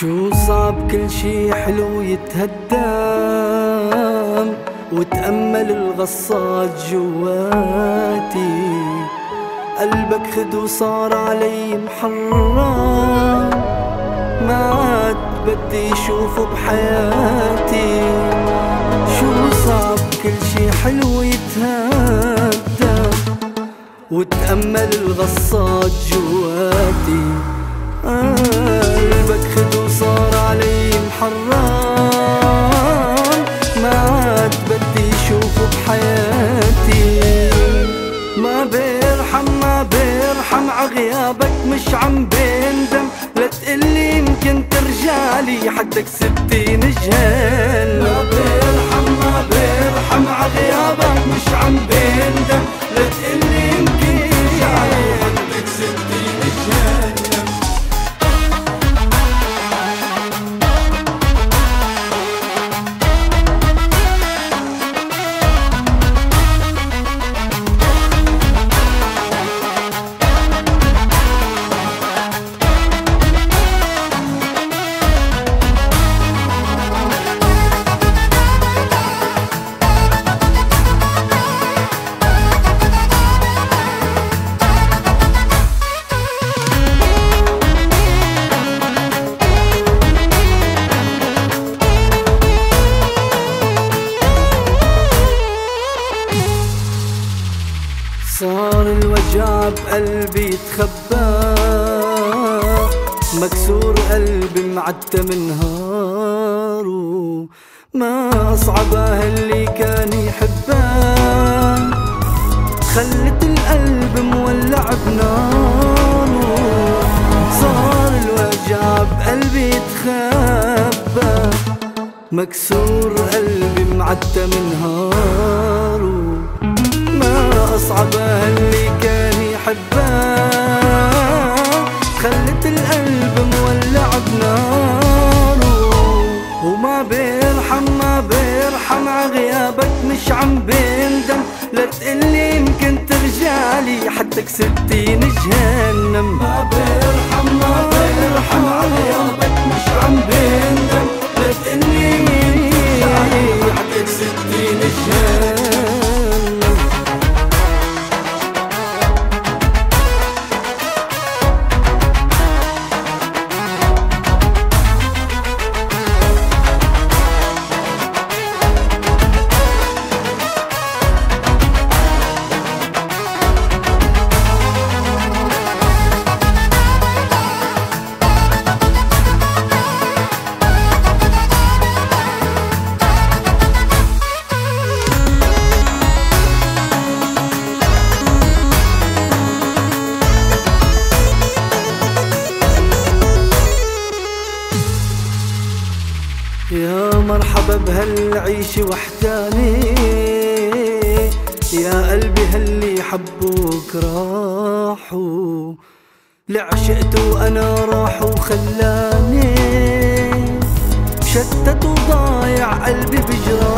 كل شي حلو يتهدم وتأمل الغصات جواتي. قلبك خد وصار علي محرم. ما عاد بدي أشوفه بحياتي. شو صعب كل شي حلو يتهدم وتأمل الغصات جواتي. قلبك خد وصار علي محرم ما عاد بدي اشوفه بحياتي. ما بيرحم ما بيرحم عغيابك مش عم بندم لا تقلي يمكن ترجعلي حدك ستين جهنم بقلبي تخبى مكسور قلبي معتم نهار ما أصعبها اللي كان يحبها خلت القلب مولع بنار صار الوجع بقلبي تخبى مكسور قلبي معتم نهار ما أصعبها اللي كان يحبها خلت القلب مولع بناره. وما بيرحم ما بيرحم عغيابك مش عم بندم لا تقلي يمكن ترجعلي حدك ستين جهنم. ما بيرحم ما بيرحم عغيابك مش عم بندم لا تقلي يا مرحبا بهالعيشة وحداني. يا قلبي هاللي حبوك راحوا. لعشقت وأنا راح وخلاني. شتت وضايع قلبي بجراحة.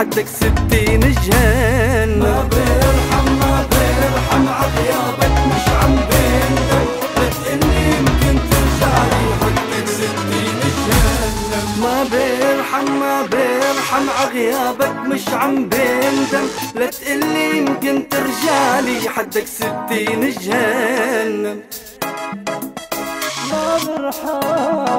حدك ستين جهنم ما بيرحم ما بيرحم عغيابك مش عم بندم لا تقلي يمكن ترجعلي حدك ستين جهنم. ما بيرحم ما بيرحم عغيابك مش عم بندم لا تقلي يمكن ترجعلي حدك ستين جهنم. ما برحم.